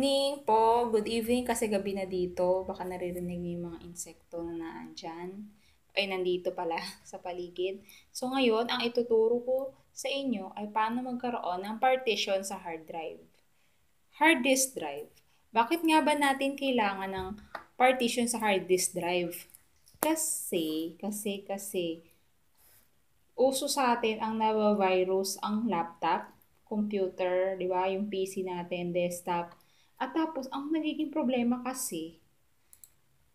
evening po. Good evening kasi gabi na dito. Baka naririnig niyo yung mga insekto na naandyan. Ay, nandito pala sa paligid. So ngayon, ang ituturo ko sa inyo ay paano magkaroon ng partition sa hard drive. Hard disk drive. Bakit nga ba natin kailangan ng partition sa hard disk drive? Kasi, kasi, kasi, uso sa atin ang nabavirus ang laptop computer, di ba? Yung PC natin, desktop. At tapos, ang nagiging problema kasi,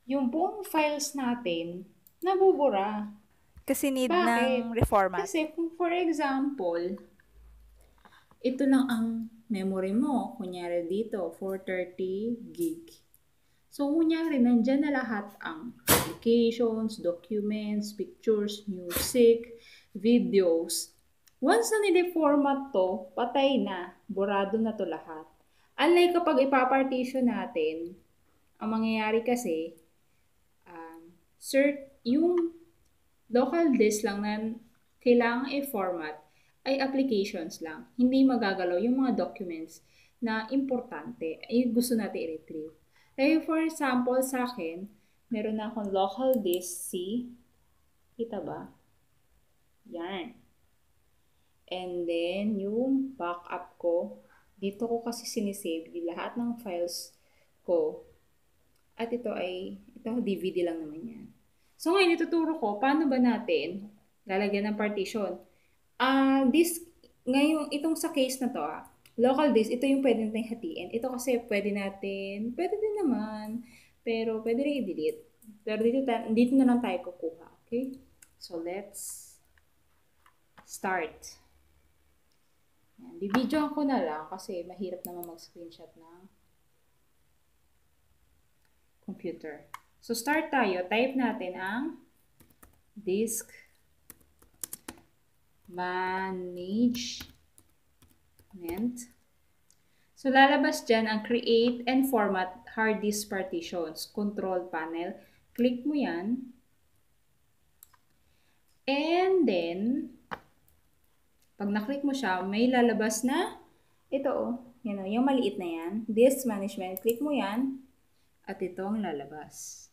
yung buong files natin, nabubura. Kasi need Bakit? ng reformat. Kasi kung for example, ito lang ang memory mo. Kunyari dito, 430 gig. So, kunyari, nandyan na lahat ang applications, documents, pictures, music, videos, Once na nide-format to, patay na. Burado na to lahat. Unlike kapag ipapartition natin, ang mangyayari kasi, um, cert, yung local disk lang na kailangan i-format ay applications lang. Hindi magagalaw yung mga documents na importante ay gusto natin i-retrieve. Eh, for example, sa akin, meron na akong local disk C. Kita ba? Yan. And then, yung backup ko, dito ko kasi sinisave lahat ng files ko. At ito ay, ito DVD lang naman yan. So ngayon, ituturo ko, paano ba natin lalagyan ng partition? Ah, uh, this, ngayon, itong sa case na to, ah, local disk, ito yung pwede natin hatiin. Ito kasi pwede natin, pwede din naman, pero pwede rin i-delete. Pero dito, dito na lang tayo kukuha, okay? So, let's start. Yan. Bibidyoan ko na lang kasi mahirap naman mag-screenshot ng computer. So, start tayo. Type natin ang disk management. So, lalabas dyan ang create and format hard disk partitions. Control panel. Click mo yan. And then, pag na-click mo siya, may lalabas na ito oh. Yan oh, yung maliit na yan. Disk management. Click mo yan. At ito ang lalabas.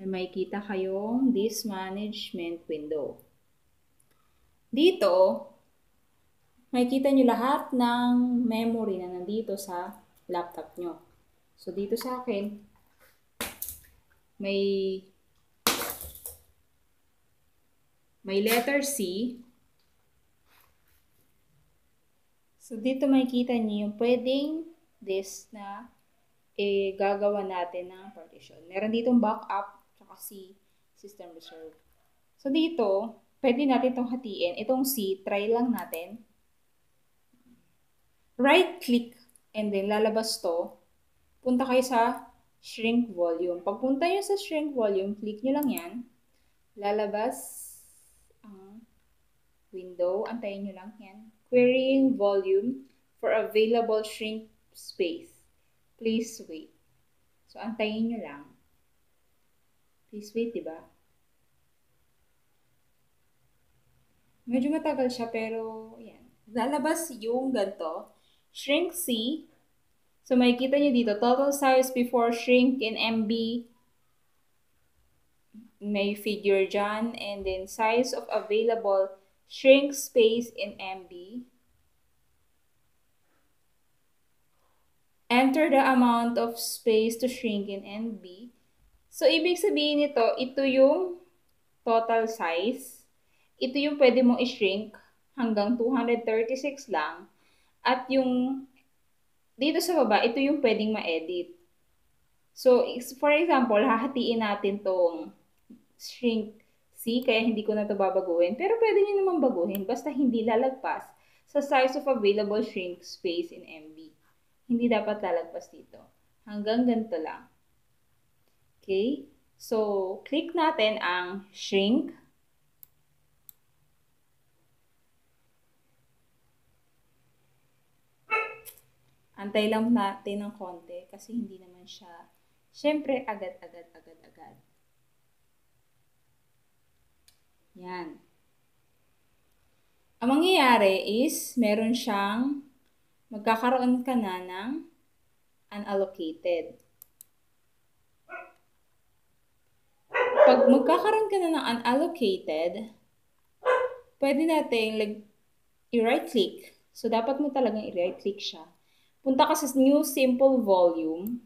May makikita kayong disk management window. Dito, makikita nyo lahat ng memory na nandito sa laptop nyo. So, dito sa akin, may may letter C So, dito makikita niyo yung pwedeng this na eh, gagawa natin ng partition. Meron ditong backup, tsaka C, system reserve. So, dito, pwede natin itong hatiin. Itong C, try lang natin. Right-click, and then lalabas to. Punta kayo sa shrink volume. Pagpunta nyo sa shrink volume, click nyo lang yan. Lalabas ang window. Antayin nyo lang yan querying volume for available shrink space. Please wait. So, antayin nyo lang. Please wait, di ba? Medyo matagal siya, pero, yan. Lalabas yung ganito. Shrink C. So, makikita nyo dito, total size before shrink in MB. May figure dyan. And then, size of available shrink space in MB. Enter the amount of space to shrink in MB. So, ibig sabihin nito, ito yung total size. Ito yung pwede mong i-shrink hanggang 236 lang. At yung dito sa baba, ito yung pwedeng ma-edit. So, for example, hahatiin natin tong shrink C, kaya hindi ko na ito babaguhin. Pero pwede nyo naman baguhin basta hindi lalagpas sa size of available shrink space in MB. Hindi dapat lalagpas dito. Hanggang ganito lang. Okay? So, click natin ang shrink. Antay lang natin ng konti kasi hindi naman siya, syempre, agad-agad-agad-agad. Yan. Ang mangyayari is, meron siyang, magkakaroon ka na ng unallocated. Pag magkakaroon ka na ng unallocated, pwede natin like, i-right click. So, dapat mo talagang i-right click siya. Punta ka sa new simple volume.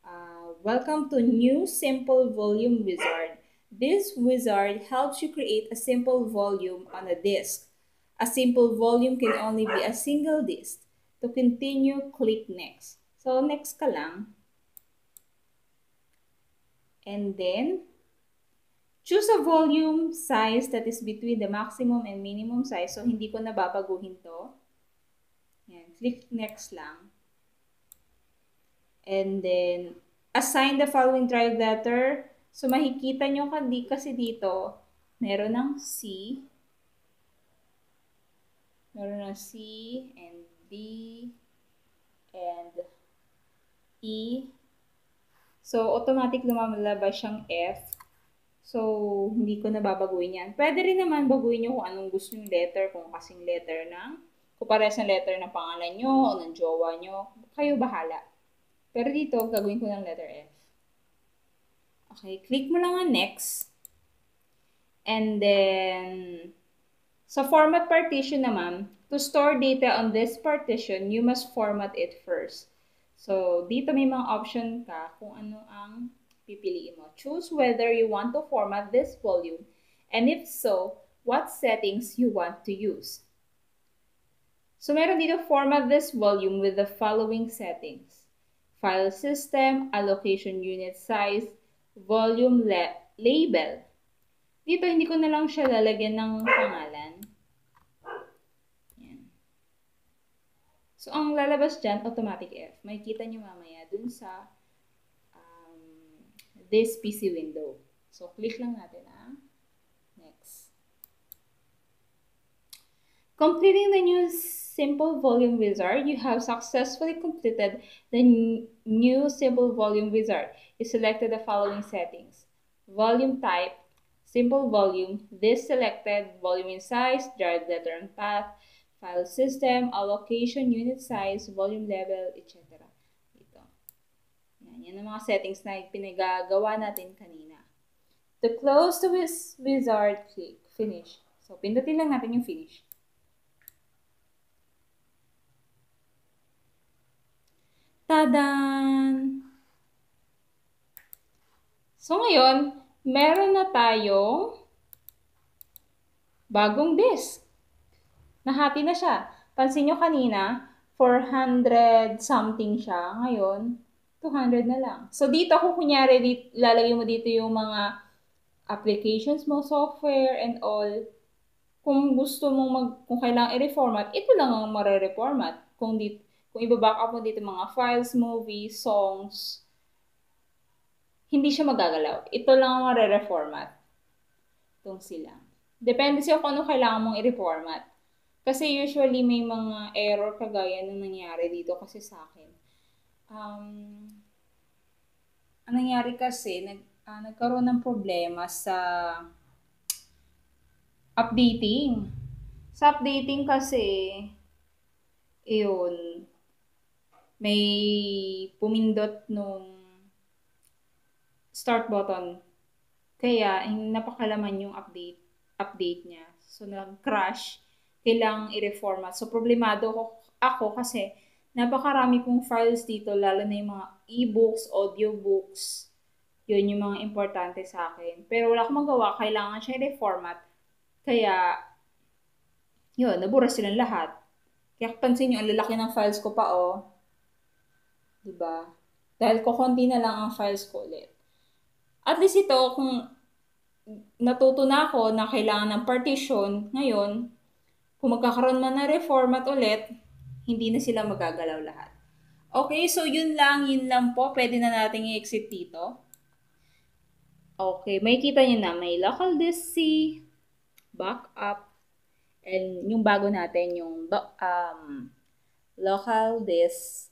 Uh, welcome to new simple volume wizard. This wizard helps you create a simple volume on a disk. A simple volume can only be a single disk. To continue, click next. So, next ka lang. And then, choose a volume size that is between the maximum and minimum size. So, hindi ko nababaguhin to. Yan. Click next lang. And then, assign the following drive letter. So, makikita nyo kasi dito, meron ng C. Meron ng C and D and E So, automatic lumalabas siyang F. So, hindi ko na babaguhin yan. Pwede rin naman baguhin nyo kung anong gusto yung letter, kung kasing letter ng, kung parehas ng letter ng pangalan nyo o ng jowa nyo. Kayo bahala. Pero dito, gagawin ko ng letter F. Okay, click mo lang ang next. And then, sa format partition naman, to store data on this partition, you must format it first. So, dito may mga option ka kung ano ang pipiliin mo. Choose whether you want to format this volume and if so, what settings you want to use. So, meron dito format this volume with the following settings. File system, allocation unit size, volume label. Dito, hindi ko na lang siya lalagyan ng pangalan. So, ang lalabas dyan, automatic F. Makikita nyo mamaya dun sa um, this PC window. So, click lang natin, ah. Next. Completing the new simple volume wizard, you have successfully completed the new simple volume wizard. You selected the following settings. Volume type, simple volume, this selected, volume in size, drive letter and path, file system, allocation, unit size, volume level, etc. Dito. Yan, yan ang mga settings na pinagagawa natin kanina. To close the wizard, click finish. So, pindutin lang natin yung finish. Tadan! So, ngayon, meron na tayong bagong disk nahati na siya. Pansin nyo kanina, 400 something siya. Ngayon, 200 na lang. So, dito kung kunyari, dito, lalagay mo dito yung mga applications mo, software, and all. Kung gusto mong mag, kung kailangan i-reformat, ito lang ang mare-reformat. Kung, dit, kung ibaback up mo dito mga files, movies, songs, hindi siya magagalaw. Ito lang ang mare-reformat. Itong sila. Depende siya kung ano kailangan mong i-reformat. Kasi usually may mga error kagaya ng nangyari dito kasi sa akin. Um, ang nangyari kasi, nag, uh, nagkaroon ng problema sa updating. Sa updating kasi, iyon, may pumindot nung start button. Kaya, napakalaman yung update, update niya. So, nag-crash kailangang i-reformat. So, problemado ko, ako kasi napakarami kong files dito, lalo na yung mga e-books, audiobooks. Yun yung mga importante sa akin. Pero wala akong magawa, kailangan siya i-reformat. Kaya, yun, nabura silang lahat. Kaya pansin nyo, ang lalaki ng files ko pa, oh. Diba? Dahil ko konti na lang ang files ko ulit. At least ito, kung natuto na ako na kailangan ng partition, ngayon, kung magkakaroon man na reformat ulit, hindi na sila magagalaw lahat. Okay, so yun lang, yun lang po. Pwede na natin i-exit dito. Okay, may kita nyo na may local disk C, backup, and yung bago natin, yung um, local disk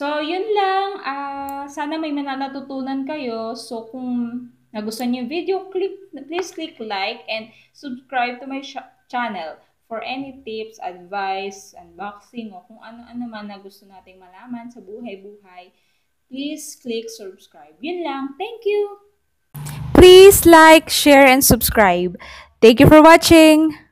So, yun lang. Uh, sana may mananatutunan kayo. So, kung nagustuhan niyo yung video, click, please click like and subscribe to my channel for any tips, advice, unboxing, o kung ano-ano man na gusto nating malaman sa buhay-buhay. Please click subscribe. Yun lang. Thank you! Please like, share, and subscribe. Thank you for watching!